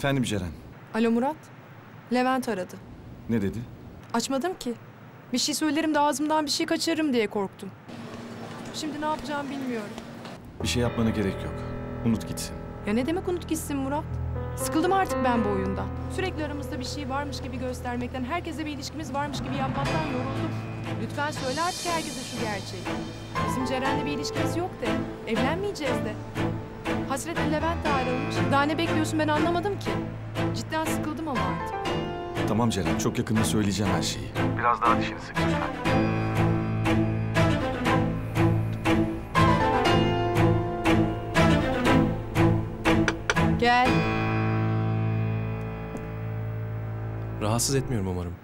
Efendim Ceren. Alo Murat. Levent aradı. Ne dedi? Açmadım ki. Bir şey söylerim de ağzımdan bir şey kaçırırım diye korktum. Şimdi ne yapacağım bilmiyorum. Bir şey yapmana gerek yok. Unut gitsin. Ya ne demek unut gitsin Murat? Sıkıldım artık ben bu oyundan. Sürekli aramızda bir şey varmış gibi göstermekten, herkese bir ilişkimiz varmış gibi yapmaktan yoruldum. Lütfen söyle artık herkese şu gerçeği. Bizim Ceren'le bir ilişkimiz yok de. Evlenmeyeceğiz de. Hasret'le Levent de ayrılmış. Daha ne bekliyorsun ben anlamadım ki. Cidden sıkıldım ama artık. Tamam Ceren, çok yakında söyleyeceğim her şeyi. Biraz daha dişini sık lütfen. Gel. Rahatsız etmiyorum umarım.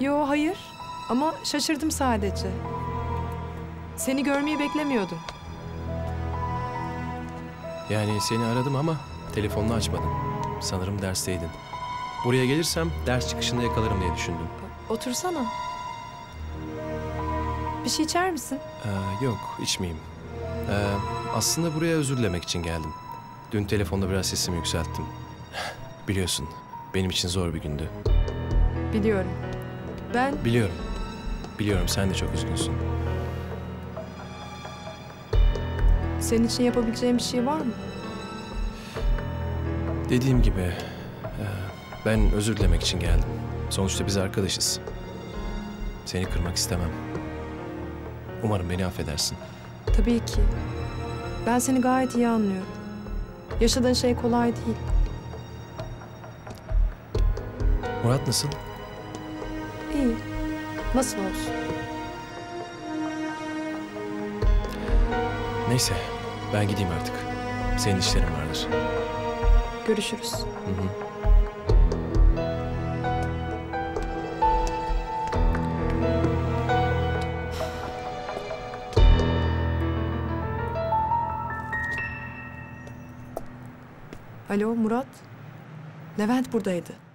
Yo hayır. Ama şaşırdım sadece. Seni görmeyi beklemiyordum. Yani seni aradım ama telefonunu açmadın. Sanırım dersteydin. Buraya gelirsem ders çıkışında yakalarım diye düşündüm. Otursana. Bir şey içer misin? Ee, yok, içmeyeyim. Ee, aslında buraya özür dilemek için geldim. Dün telefonda biraz sesimi yükselttim. Biliyorsun, benim için zor bir gündü. Biliyorum. Ben Biliyorum. Biliyorum sen de çok üzgünsün. Senin için yapabileceğim bir şey var mı? Dediğim gibi, e, ben özür dilemek için geldim. Sonuçta biz arkadaşız. Seni kırmak istemem. Umarım beni affedersin. Tabii ki. Ben seni gayet iyi anlıyorum. Yaşadığın şey kolay değil. Murat nasıl? İyi. Nasıl olsun? Neyse, ben gideyim artık. Senin işlerin vardır. Görüşürüz. Hı hı. Alo Murat. Levent buradaydı.